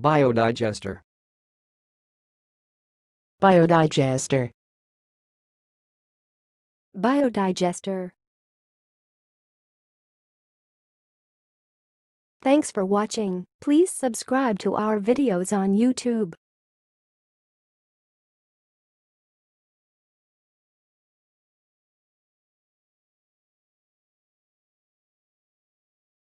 Biodigester. Biodigester. Biodigester. Thanks for watching. Please subscribe to our videos on YouTube.